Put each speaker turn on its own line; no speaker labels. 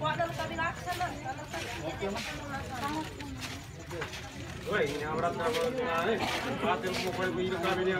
Ikuan dalam kabilah sana, sana sana.
ini awrat nak apa? Ada mukul bunyi kami ni.